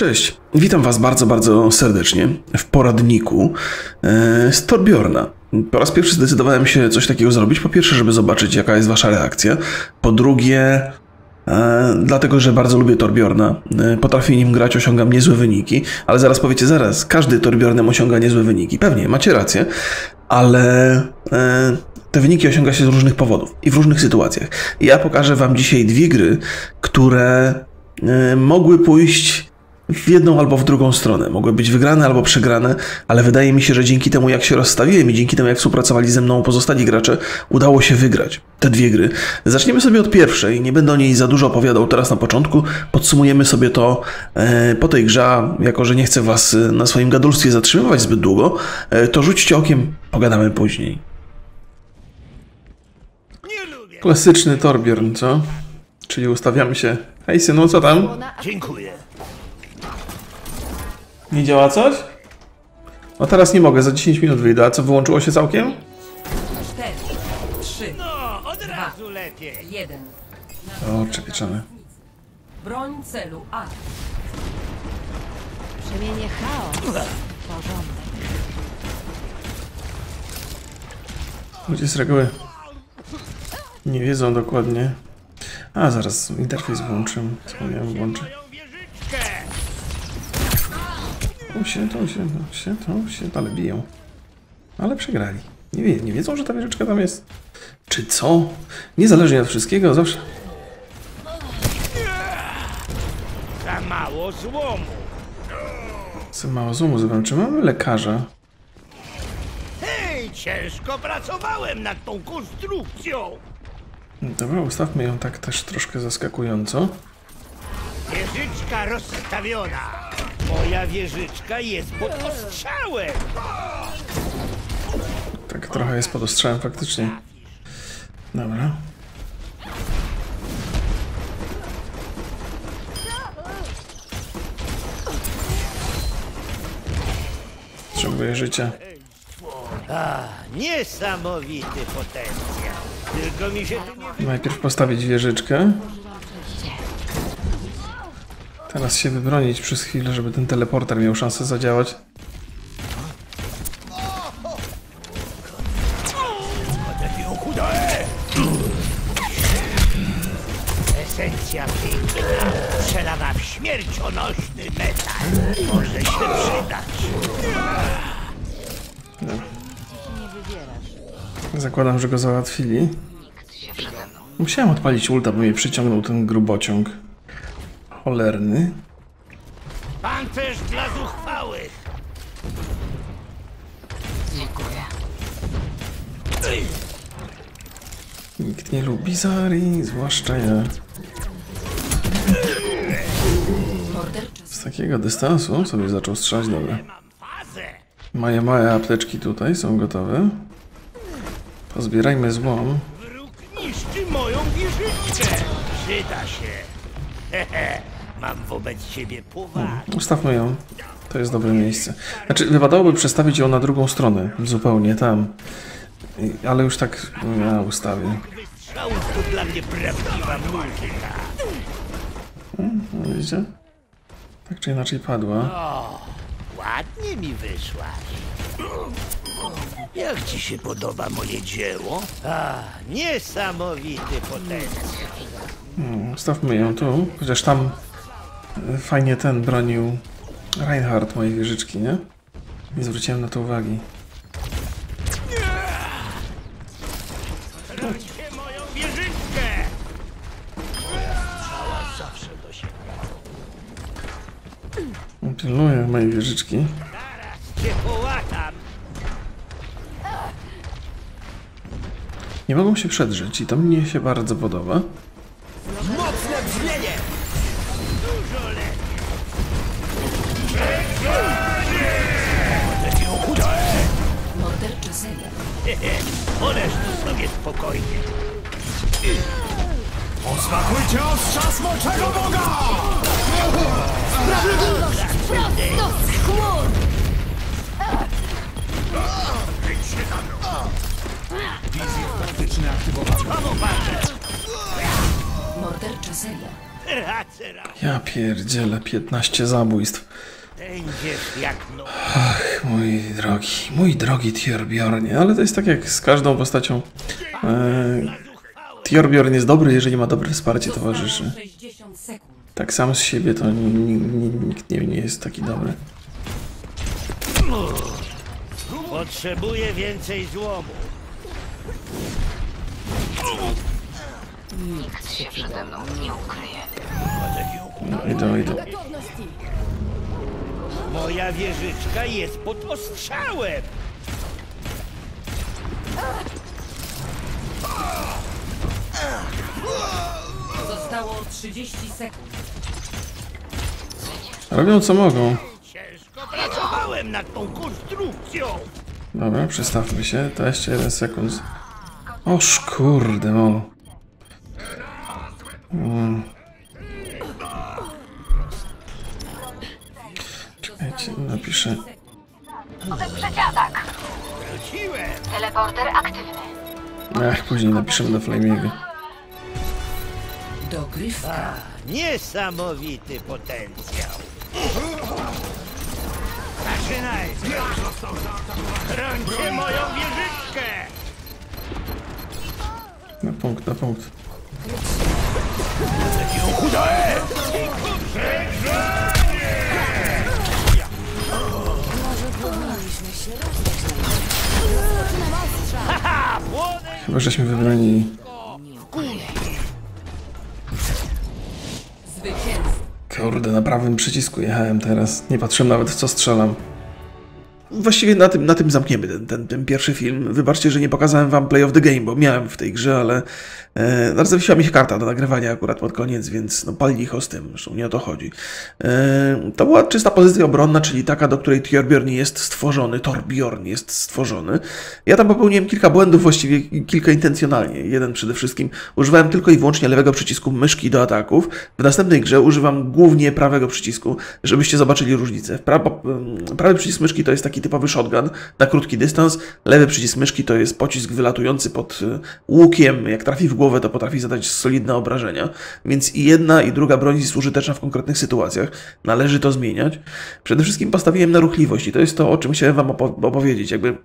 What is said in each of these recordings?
Cześć, witam Was bardzo, bardzo serdecznie w poradniku e, z Torbjorna. Po raz pierwszy zdecydowałem się coś takiego zrobić. Po pierwsze, żeby zobaczyć, jaka jest Wasza reakcja. Po drugie, e, dlatego, że bardzo lubię Torbjorna. E, potrafię nim grać, osiągam niezłe wyniki, ale zaraz powiecie, zaraz, każdy Torbjornem osiąga niezłe wyniki. Pewnie, macie rację, ale e, te wyniki osiąga się z różnych powodów i w różnych sytuacjach. Ja pokażę Wam dzisiaj dwie gry, które e, mogły pójść w jedną albo w drugą stronę. Mogły być wygrane albo przegrane, ale wydaje mi się, że dzięki temu, jak się rozstawiłem i dzięki temu, jak współpracowali ze mną pozostali gracze, udało się wygrać te dwie gry. Zaczniemy sobie od pierwszej, nie będę o niej za dużo opowiadał teraz na początku. Podsumujemy sobie to e, po tej grze, jako że nie chcę Was e, na swoim gadulstwie zatrzymywać zbyt długo, e, to rzućcie okiem, pogadamy później. Klasyczny Torbjorn, co? Czyli ustawiamy się. Hej synu, co tam? Dziękuję. Nie działa coś? No teraz nie mogę, za 10 minut wyjdę. A co, wyłączyło się całkiem? 4, 3, No, od razu lepiej. 1. O, przepieczone. Broń celu A. Przemienię chaos. Porządek. Ludzie z reguły nie wiedzą dokładnie. A, zaraz interfejs włączę. Wspomniałem, włączę. Moją wieżyczkę. Tu się, tu się, się, się, ale biją. Ale przegrali. Nie, wie, nie wiedzą, że ta wieżyczka tam jest. Czy co? Niezależnie od wszystkiego, zawsze... Za mało złomu. Co mało złomu zrobiłem. Czy mamy lekarza? Hej, ciężko pracowałem nad tą konstrukcją. Dobra, ustawmy ją tak też troszkę zaskakująco. Wieżyczka rozstawiona. Moja wieżyczka jest pod ostrzałem. Tak trochę jest pod ostrzałem faktycznie. Dobra. Potrzebuję życia. Niesamowity potencjał. Tylko mi się tu nie Najpierw postawić wieżyczkę. Teraz się wybronić przez chwilę, żeby ten teleporter miał szansę zadziałać. Esencja piękna przelana w śmiercionośny metal. Może się przydać. Nie wybierasz. Zakładam, że go załatwili. Musiałem odpalić ulta, bo mnie przyciągnął ten grubociąg. Cholerny. Pancerz dla zuchwałych. Nikt nie lubi Zari, zwłaszcza ja. Z takiego dystansu sobie zaczął strzelać, dobra. Moje małe apteczki tutaj są gotowe. Pozbierajmy złom. Wróg niszczy moją wieżyczkę. Przyda się. Hehe. Mam wobec ciebie powagę. Ustawmy ją. To jest dobre miejsce. Znaczy, wypadałoby przestawić ją na drugą stronę. Zupełnie tam. Ale już tak ja ustawię. To dla mnie prawdziwa muzyka. No, widzicie? Tak czy inaczej padła. O, ładnie mi wyszłaś. Jak ci się podoba moje dzieło? A, niesamowity potencjał. Ustawmy ją tu. Chociaż tam fajnie ten bronił Reinhardt mojej wieżyczki, nie? Nie zwróciłem na to uwagi. Brońcie moją wieżyczkę! Pilnuję mojej wieżyczki. Nie mogą się przedrzeć i to mnie się bardzo podoba. Mocne brzmienie! Morderczy serial. Poleż tu sobie spokojnie. Smakujcie ostrza smoczego boga! Prosto z chmur! Wizje praktyczne aktywowane. Morderczy serial. Ja pierdzielę, 15 zabójstw. No. Ach, mój drogi, mój drogi Tiorbjornie, ale to jest tak jak z każdą postacią. E, Tiorbjorn jest dobry, jeżeli ma dobre wsparcie towarzyszy. Zostało 60 sekund. Tak sam z siebie to ni- ni- ni- nikt nie, nie jest taki dobry. Potrzebuję więcej złomu. Nikt się przede mną nie ukryje. Idą, idą. Moja wieżyczka jest pod ostrzałem. Zostało 30 sekund. Robią co mogą. Ciężko pracowałem nad tą konstrukcją. Dobra, przestawmy się. To jeszcze jeden sekund. Oż kurde, no. Czekajcie, napiszę. Teleporter aktywny. Ach, później napiszemy do Flamego. Dogrywka. Niesamowity potencjał. Zaczynaj! Brońcie moją wieżyczkę! Na punkt, na punkt. Chyba żeśmy. Zwycięstwo. Kurde, na prawym przycisku jechałem teraz. Nie patrzyłem nawet w co strzelam. Właściwie na tym, na tym zamkniemy ten, ten, ten pierwszy film. Wybaczcie, że nie pokazałem wam Play of the Game, bo miałem w tej grze, ale e, no, zawiesiła mi się karta do nagrywania akurat pod koniec, więc no, pali licho z tym, zresztą nie o to chodzi. E, to była czysta pozycja obronna, czyli taka, do której Torbjorn jest stworzony, Torbjorn jest stworzony. Ja tam popełniłem kilka błędów, właściwie kilka intencjonalnie. Jeden przede wszystkim, używałem tylko i wyłącznie lewego przycisku myszki do ataków. W następnej grze używam głównie prawego przycisku, żebyście zobaczyli różnicę. Prawy przycisk myszki to jest taki typowy shotgun na krótki dystans, lewy przycisk myszki to jest pocisk wylatujący pod y, łukiem. Jak trafi w głowę, to potrafi zadać solidne obrażenia. Więc i jedna, i druga broń jest użyteczna w konkretnych sytuacjach. Należy to zmieniać. Przede wszystkim postawiłem na ruchliwość i to jest to, o czym chciałem wam opo- opowiedzieć. Jakby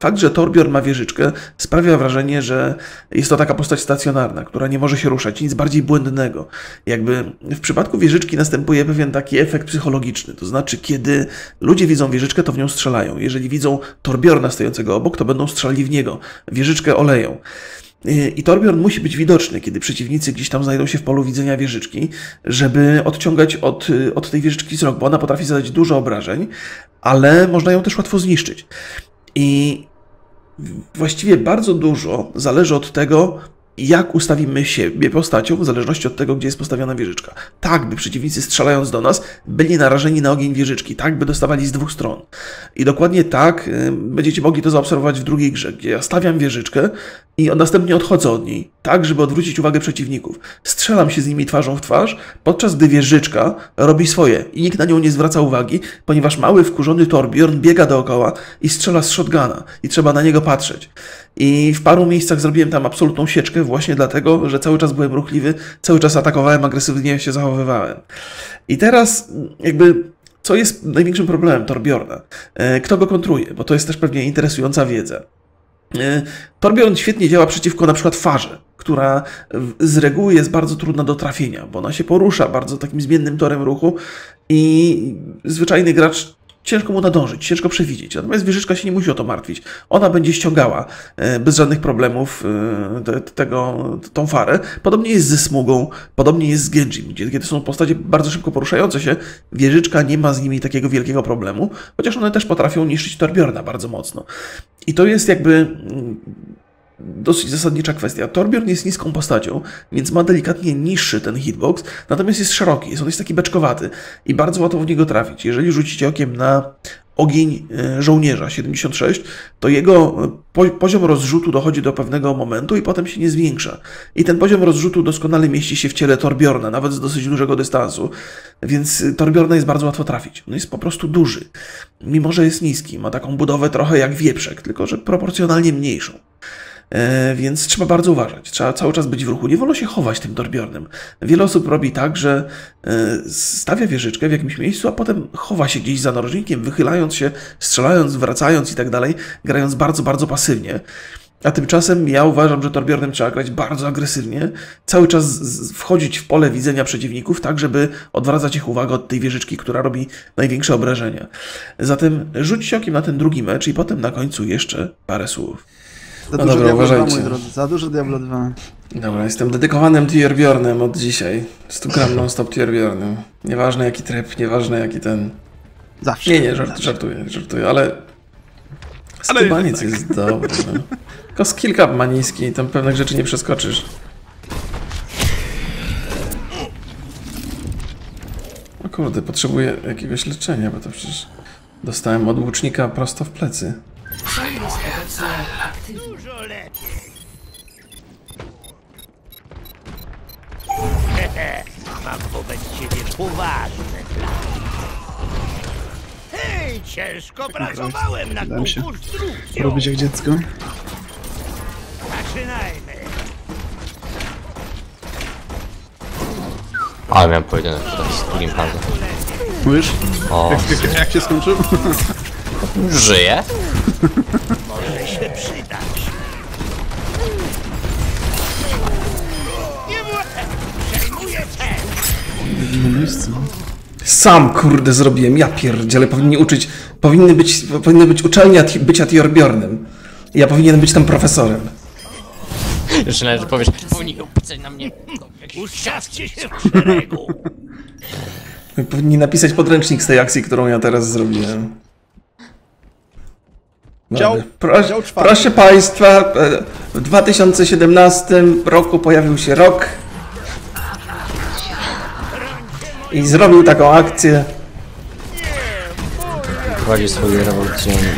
Fakt, że Torbjorn ma wieżyczkę, sprawia wrażenie, że jest to taka postać stacjonarna, która nie może się ruszać, nic bardziej błędnego. Jakby w przypadku wieżyczki następuje pewien taki efekt psychologiczny, to znaczy, kiedy ludzie widzą wieżyczkę, to w nią strzelają. Jeżeli widzą Torbjorna stojącego obok, to będą strzelali w niego. Wieżyczkę oleją. I Torbjorn musi być widoczny, kiedy przeciwnicy gdzieś tam znajdą się w polu widzenia wieżyczki, żeby odciągać od, od tej wieżyczki wzrok, bo ona potrafi zadać dużo obrażeń, ale można ją też łatwo zniszczyć. I właściwie bardzo dużo zależy od tego, jak ustawimy siebie postacią, w zależności od tego, gdzie jest postawiona wieżyczka. Tak, by przeciwnicy strzelając do nas byli narażeni na ogień wieżyczki, tak, by dostawali z dwóch stron. I dokładnie tak y, będziecie mogli to zaobserwować w drugiej grze, gdzie ja stawiam wieżyczkę i następnie odchodzę od niej, tak, żeby odwrócić uwagę przeciwników. Strzelam się z nimi twarzą w twarz, podczas gdy wieżyczka robi swoje i nikt na nią nie zwraca uwagi, ponieważ mały, wkurzony Torbjorn biega dookoła i strzela z shotguna i trzeba na niego patrzeć. I w paru miejscach zrobiłem tam absolutną sieczkę właśnie dlatego, że cały czas byłem ruchliwy, cały czas atakowałem, agresywnie się zachowywałem. I teraz jakby co jest największym problemem Torbjorna? E, Kto go kontruje? Bo to jest też pewnie interesująca wiedza. E, Torbjorn świetnie działa przeciwko na przykład farze, która z reguły jest bardzo trudna do trafienia, bo ona się porusza bardzo takim zmiennym torem ruchu i zwyczajny gracz ciężko mu nadążyć, ciężko przewidzieć. Natomiast wieżyczka się nie musi o to martwić. Ona będzie ściągała e, bez żadnych problemów e, te- tego, tą farę. Podobnie jest ze smugą, podobnie jest z Genjim, gdzie kiedy są postacie bardzo szybko poruszające się, wieżyczka nie ma z nimi takiego wielkiego problemu, chociaż one też potrafią niszczyć Torbjorna bardzo mocno. I to jest jakby mm, dosyć zasadnicza kwestia. Torbjorn jest niską postacią, więc ma delikatnie niższy ten hitbox, natomiast jest szeroki, jest on jest taki beczkowaty i bardzo łatwo w niego trafić. Jeżeli rzucicie okiem na ogień e, żołnierza 76, to jego e, po, poziom rozrzutu dochodzi do pewnego momentu i potem się nie zwiększa. I ten poziom rozrzutu doskonale mieści się w ciele Torbjorna, nawet z dosyć dużego dystansu, więc e, Torbjorna jest bardzo łatwo trafić. On jest po prostu duży. Mimo, że jest niski, ma taką budowę trochę jak wieprzek, tylko że proporcjonalnie mniejszą. E, więc trzeba bardzo uważać. Trzeba cały czas być w ruchu. Nie wolno się chować tym Torbjornem. Wiele osób robi tak, że e, stawia wieżyczkę w jakimś miejscu, a potem chowa się gdzieś za narożnikiem, wychylając się, strzelając, wracając i tak dalej, grając bardzo, bardzo pasywnie. A tymczasem ja uważam, że Torbjornem trzeba grać bardzo agresywnie, cały czas wchodzić w pole widzenia przeciwników, tak żeby odwracać ich uwagę od tej wieżyczki, która robi największe obrażenia. Zatem rzućcie okiem na ten drugi mecz i potem na końcu jeszcze parę słów. Za No dużo dobra, Diablo 2, uważajcie. moi drodzy. Za dużo Diablo 2. Dobra, jestem dedykowanym Torbjornem od dzisiaj. 100 gram non-stop Torbjornem. Nieważne jaki tryb, nieważne jaki ten... Zawsze. Nie, nie, żart, żartuję, żartuję, ale... Skubaniec jest dobry, no. Tylko skill cap ma niski i tam pewnych rzeczy nie przeskoczysz. O kurde, potrzebuję jakiegoś leczenia, bo to przecież... Dostałem od łucznika prosto w plecy. Plany. Hej, ciężko pracowałem nad tą Dam się konstrukcją. Robić jak dziecko. Zaczynajmy. Ale miałem pojedynek tutaj z drugim panzem. Mówisz? O, Jak, jak, jak się skończył? żyje? Może się przydać. No miejsce. Sam kurde zrobiłem, ja pierdziele, powinni uczyć, powinny być, powinny być uczelnia bycia Torbjornem. Ja powinienem być tam profesorem. Jeszcze nawet, że powiesz, powinni pisać na mnie. Ustawcie się w szeregu. Powinni napisać podręcznik z tej akcji, którą ja teraz zrobiłem. Dział- dział proszę Państwa, e, w 2017 roku pojawił się rok i zrobił taką akcję. Prowadzi swój rewolucyjny,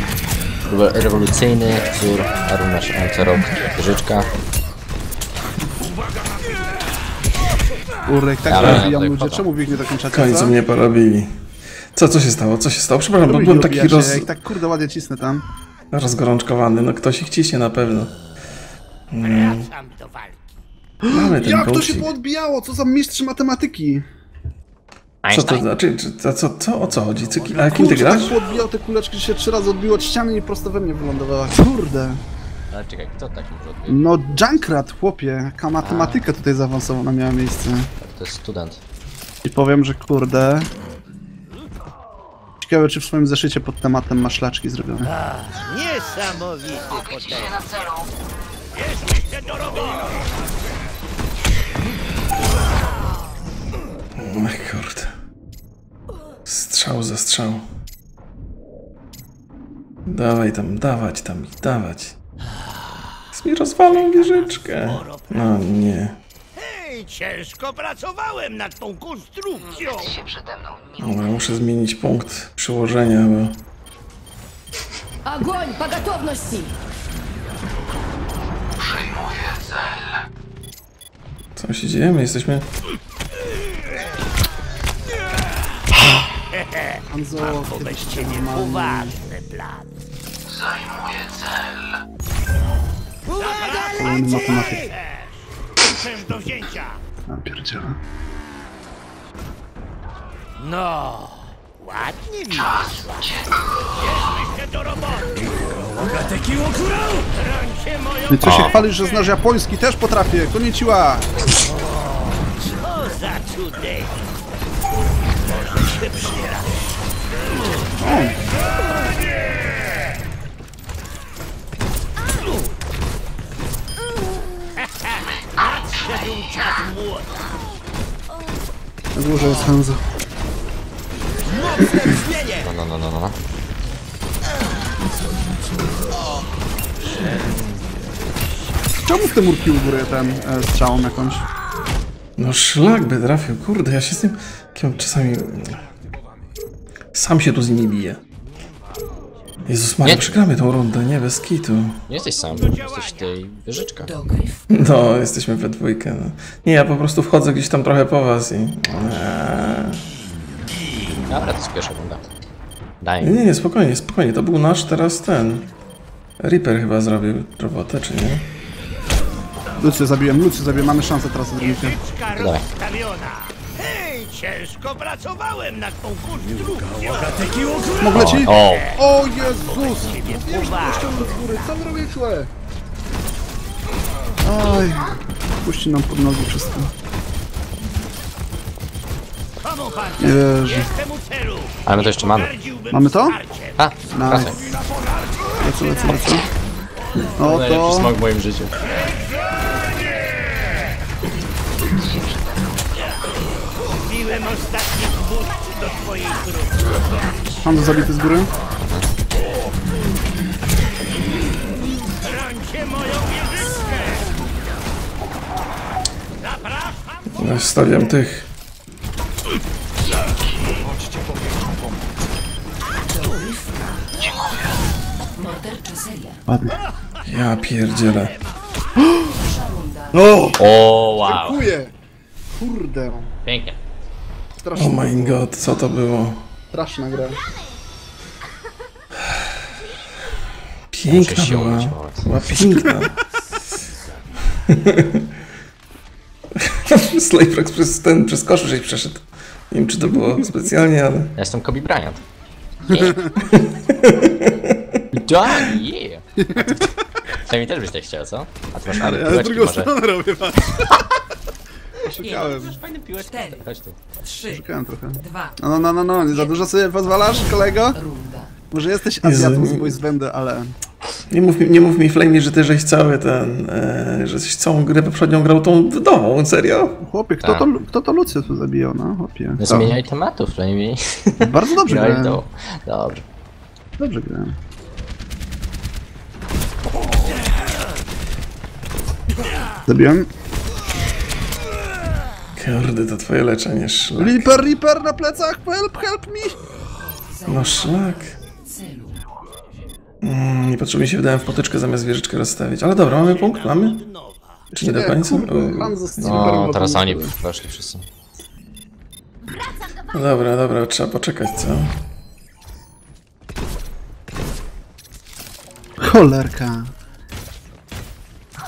rewo- rewolucyjny wzór, a również ancerok wieżyczka. Urek, tak Ale- ale ludzie. pada. Czemu wy ich nie W dokończacie, końcu mnie porobili. Co, co się stało? Co się stało? Przepraszam, bo byłem taki roz... Tak kurde ładnie cisnę tam. rozgorączkowany. No ktoś ich ciśnie na pewno. Wracam do walki. Mamy ten Jak to się poodbijało? Co za mistrz matematyki? Co to znaczy? Czy, co, co, co, o co chodzi? Co, a jakim ty grasz? tak poodbijał te kuleczki, że się trzy razy odbiło od ściany i prosto we mnie wylądowała. Kurde. Ale czekaj, kto taki może odwiedzić? No Junkrat, chłopie. Jaka matematyka tutaj zaawansowana miała miejsce. To jest student. I powiem, że kurde... Ciekawe, czy w swoim zeszycie pod tematem masz szlaczki zrobione. Niesamowity Skupić się potem. na celu. Bierzmy się do roboty. Ach kurde. Strzał za strzał. Dawaj tam, dawać tam ich, dawać. Z mi rozwalą wieżyczkę. No nie. Hej, ciężko pracowałem nad tą konstrukcją. Nikt się przede mną nie Dobra, muszę zmienić punkt przyłożenia, bo... Огонь по готовности! Co się dzieje? My jesteśmy... Hanzo, Wobec ciebie poważne plany. kolejny matematyk. Jestem do wzięcia. A, pierdziele. No, ładnie mi wyszło. Bierzmy do roboty. Brońcie moją I co się chwalisz, że znasz japoński? Też potrafię. Konnichiwa. Cudek. Może się przydać. Nadszedł czas młota. Na górze jest Hanzo. No, no, no, no, no. Czemu w tym urki u góry ten e, strzałą jakąś? No szlak by trafił, kurde, ja się z nim... czasami... Sam się tu z nimi biję. Jezus Maria, Nie. przegramy tą rundę, nie, bez kitu. Nie jesteś sam, jesteś tej wieżyczka. No, jesteśmy we dwójkę, no. Nie, ja po prostu wchodzę gdzieś tam trochę po was i... Eee. Dobra, to jest pierwsza runda. Daj. Nie, nie, spokojnie, spokojnie, to był nasz teraz ten... Reaper chyba zrobił robotę, czy nie? Lucy zabiłem, Lucy zabiłem, mamy szansę teraz zrobić. Hej, ciężko pracowałem nad tą konstrukcją. Mógł leci? O, O Jezus! Uwaga. z góry, co wy robicie? Oj, puści nam pod nogi wszystko. Nie wierzę. Ale my to jeszcze mamy. Mamy to? A, Nice. Lecę, lecę, lecę. No Najlepszy to... smok w moim życiu. Wbiłem ostatni gwóźdź do twojej trupy. Hanzo zabity z góry. Brońcie moją wieżyczkę. Zapraszam. Ja Stawiam tych. Seria. Ładnie. Ja pierdzielę. O! O, wow. Dziękuję! Kurde. Pięknie. Straszna, Oh my god, co to było? straszna gra. Piękna była. Była piękna. Slayprox przez ten, przez kosz żeś przeszedł. Nie wiem, czy to było specjalnie, ale... Ja jestem Kobe Bryant. Yeah. Done, yeah. Przynajmniej też byś tak chciał, co? A ty masz fajne Ja drugą może? stronę robię, patrz. Chodź tu. Trzy, oszukałem trochę. dwa, No, no, no, no, no, nie za dużo sobie pozwalasz, kolego? runda. Może jesteś Azjatą z boys ale... Nie mów, mi- nie mów mi, Flamey, że ty żeś cały ten... E, że żeś całą grę poprzednią grał tą wdową, serio? Chłopie, kto Tak. to, kto to Lucio tu zabijał, no, chłopie. No zmieniaj tematów, przynajmniej. Bardzo dobrze grałem. Dobrze. Dobrze grałem. Zabiłem. Kurde, to twoje leczenie, szlak. Reaper, Reaper na plecach, help, help me! No szlak. Mm, niepotrzebnie się wydałem w potyczkę zamiast wieżyczkę rozstawić. Ale dobra, mamy punkt, mamy? Czy nie do końca? No, teraz oni pomysły. weszli wszyscy. No dobra, dobra, trzeba poczekać, co? Cholerka.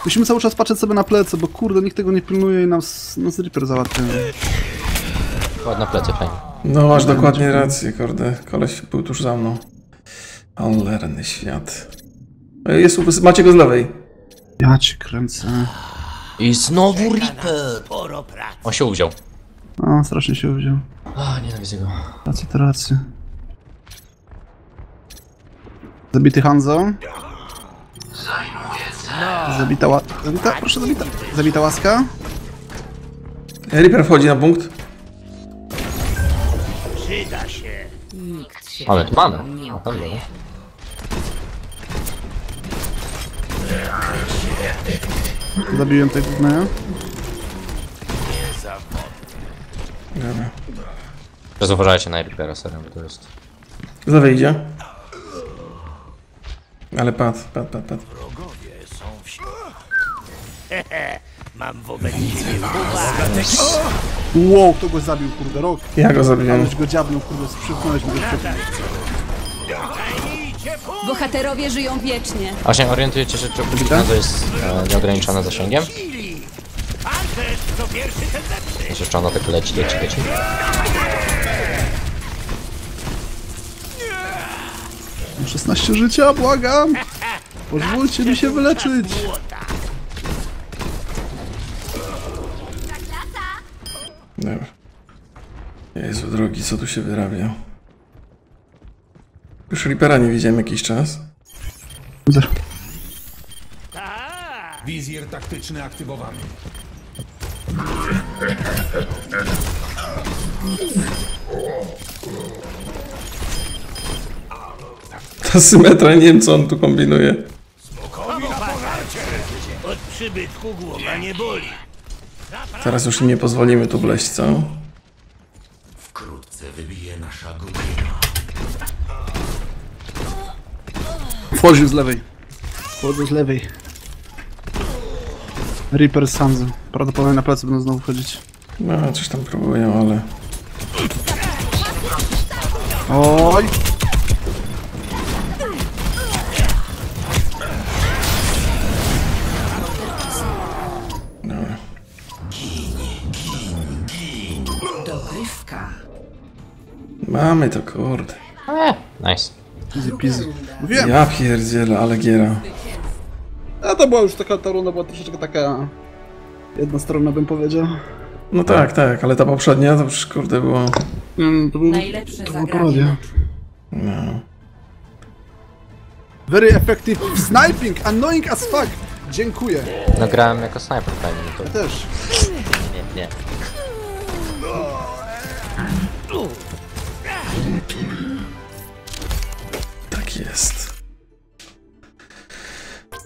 Musimy cały czas patrzeć sobie na plecy, bo kurde, nikt tego nie pilnuje i nas, nas Reaper załatwia. Ładne plecy, fajnie. No, masz dokładnie rację, kurde. Koleś był tuż za mną. Cholerny świat. E, Jest, macie go z lewej. Ja cię kręcę. I znowu Reaper! On się uwziął. O, strasznie się wziął. A, nienawidzę go. Rację to rację. Zabity Hanzo. Zabita ła... Zabita? Proszę, zabita. Zabita łaska. Reaper wchodzi na punkt. Przyda się. Nikt się Mamy, nie. Zabiłem tego gnoja. Dobra. Teraz uważajcie na Reapera, serio, bo to jest... Z lewej idzie. Ale padł, padł, padł, padł. Mam wobec ciebie. Wow, kto go zabił, kurde, rok. Ja go zabiłem. Ależ go dziabnął, kurde, mi go. Bohaterowie żyją wiecznie. Właśnie orientujecie się, czy to jest e, nieograniczone zasięgiem? To. Jeszcze czy ona tak leci, leci, leci? Mam 16 życia, błagam! Pozwólcie mi się wyleczyć! Dobra. Jezu drogi, co tu się wyrabia? Już Reapera nie widziałem jakiś czas. Wizjer taktyczny aktywowany. Ta symetra, nie wiem co on tu kombinuje. Od przybytku głowa nie boli. Teraz już im nie pozwolimy tu wleźć, co? Wkrótce wybije nasza godzina. Wchodził z lewej. Wchodzę z lewej. Reaper z Hanzo. Prawdopodobnie na plecy będą znowu wchodzić. No, coś tam próbują, ale... Oj! Mamy to, kurde. Nice. Easy peasy. Mówiłem, Ja pierdzielę, ale giera. a to była już taka, ta runda była troszeczkę taka... Jednostronna bym powiedział. No tak, tak, ale ta poprzednia to już kurde było... Mm, to był, Najlepsze to była zagranie parodia. No. Very effective sniping, annoying as fuck. Dziękuję. No grałem jako sniper fajnie, Ja to też. nie, nie. Tak jest.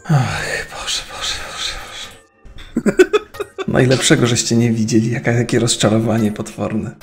Ach, Boże, Boże, Boże, Boże. Najlepszego żeście nie widzieli, jakie rozczarowanie potworne.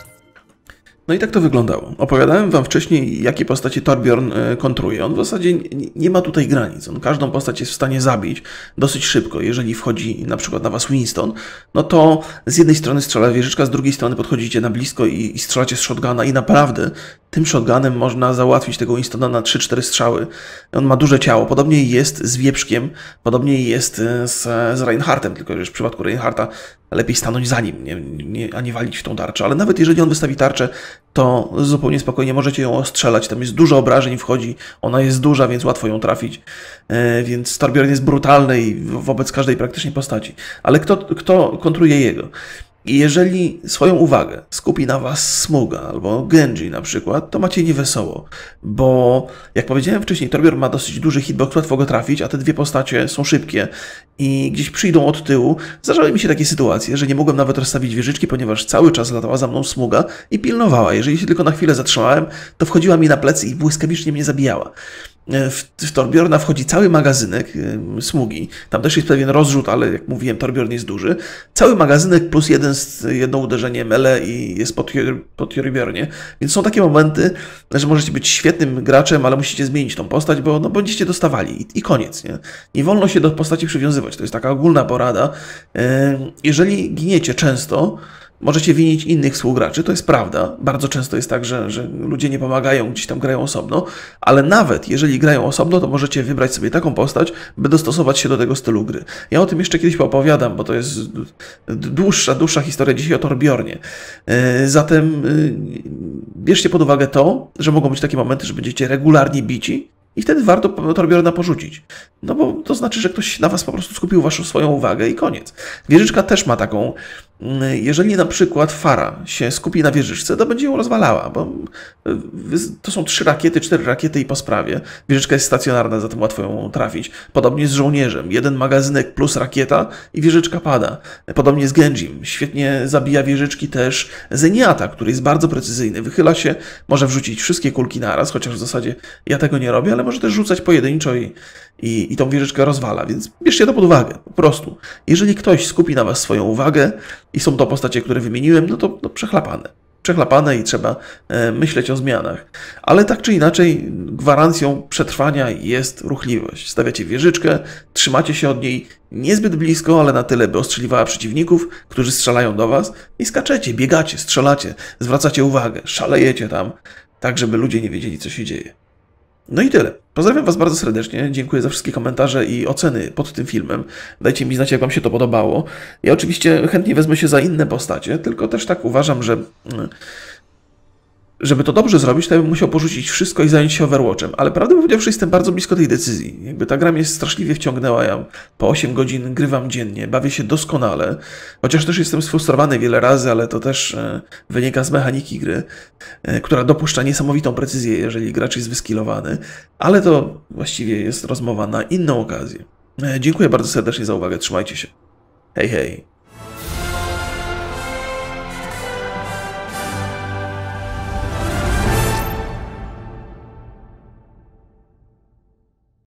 No i tak to wyglądało. Opowiadałem wam wcześniej, jakie postacie Torbjorn e, kontruje. On w zasadzie nie- ma tutaj granic. On każdą postać jest w stanie zabić dosyć szybko. Jeżeli wchodzi na przykład na was Winston, no to z jednej strony strzela wieżyczka, z drugiej strony podchodzicie na blisko i, strzelacie z shotguna i naprawdę tym shotgunem można załatwić tego Winstona na 3-4 strzały. On ma duże ciało. Podobnie jest z Wieprzkiem, podobnie jest e, z, z Reinhardtem, tylko że w przypadku Reinhardta lepiej stanąć za nim, nie, nie, a nie walić w tą tarczę. Ale nawet jeżeli on wystawi tarczę, to zupełnie spokojnie możecie ją ostrzelać. Tam jest dużo obrażeń, wchodzi, ona jest duża, więc łatwo ją trafić. E, więc Torbjorn jest brutalny i wo- wobec każdej praktycznie postaci. Ale kto, kto kontruje jego? Jeżeli swoją uwagę skupi na was Smuga albo Genji na przykład, to macie niewesoło, bo jak powiedziałem wcześniej, Torbjorn ma dosyć duży hitbox, łatwo go trafić, a te dwie postacie są szybkie i gdzieś przyjdą od tyłu. Zdarzały mi się takie sytuacje, że nie mogłem nawet rozstawić wieżyczki, ponieważ cały czas latała za mną Smuga i pilnowała. Jeżeli się tylko na chwilę zatrzymałem, to wchodziła mi na plecy i błyskawicznie mnie zabijała. E, W, w Torbjorna wchodzi cały magazynek ym, smugi. Tam też jest pewien rozrzut, ale jak mówiłem, Torbjorn jest duży. Cały magazynek plus jeden, z- jedno uderzenie mele i jest po, Tor- po Torbjornie. Więc są takie momenty, że możecie być świetnym graczem, ale musicie zmienić tą postać, bo no, będziecie dostawali i, i koniec. Nie? nie wolno się do postaci przywiązywać. To jest taka ogólna porada. Ym, Jeżeli giniecie często, Możecie winić innych współgraczy, to jest prawda. Bardzo często jest tak, że, że ludzie nie pomagają, gdzieś tam grają osobno, ale nawet jeżeli grają osobno, to możecie wybrać sobie taką postać, by dostosować się do tego stylu gry. Ja o tym jeszcze kiedyś poopowiadam, bo to jest dłuższa, dłuższa historia dzisiaj o Torbjornie. E, Zatem e, bierzcie pod uwagę to, że mogą być takie momenty, że będziecie regularnie bici i wtedy warto Torbjorna porzucić. No bo to znaczy, że ktoś na was po prostu skupił waszą swoją uwagę i koniec. Wieżyczka też ma taką, jeżeli na przykład Fara się skupi na wieżyczce, to będzie ją rozwalała, bo wy- to są trzy rakiety, cztery rakiety i po sprawie. Wieżyczka jest stacjonarna, zatem łatwo ją trafić. Podobnie z żołnierzem. Jeden magazynek plus rakieta i wieżyczka pada. Podobnie z Genjim. Świetnie zabija wieżyczki też Zeniata, który jest bardzo precyzyjny. Wychyla się, może wrzucić wszystkie kulki naraz, chociaż w zasadzie ja tego nie robię, ale może też rzucać pojedynczo i, i, i tą wieżyczkę rozwala, więc bierzcie to pod uwagę, po prostu. Jeżeli ktoś skupi na was swoją uwagę i są to postacie, które wymieniłem, no to, to przechlapane. Przechlapane i trzeba e, myśleć o zmianach. Ale tak czy inaczej, gwarancją przetrwania jest ruchliwość. Stawiacie wieżyczkę, trzymacie się od niej niezbyt blisko, ale na tyle, by ostrzeliwała przeciwników, którzy strzelają do was i skaczecie, biegacie, strzelacie, zwracacie uwagę, szalejecie tam, tak żeby ludzie nie wiedzieli, co się dzieje. No i tyle. Pozdrawiam Was bardzo serdecznie. Dziękuję za wszystkie komentarze i oceny pod tym filmem. Dajcie mi znać, jak Wam się to podobało. Ja oczywiście chętnie wezmę się za inne postacie, tylko też tak uważam, że mm, żeby to dobrze zrobić, to ja bym musiał porzucić wszystko i zająć się Overwatchem. Ale prawdę powiedziawszy, jestem bardzo blisko tej decyzji. Jakby ta gra mnie straszliwie wciągnęła. Ja po 8 godzin grywam dziennie, bawię się doskonale. Chociaż też jestem sfrustrowany wiele razy, ale to też e, wynika z mechaniki gry, e, która dopuszcza niesamowitą precyzję, jeżeli gracz jest wyskilowany. Ale to właściwie jest rozmowa na inną okazję. E, Dziękuję bardzo serdecznie za uwagę. Trzymajcie się. Hej, hej.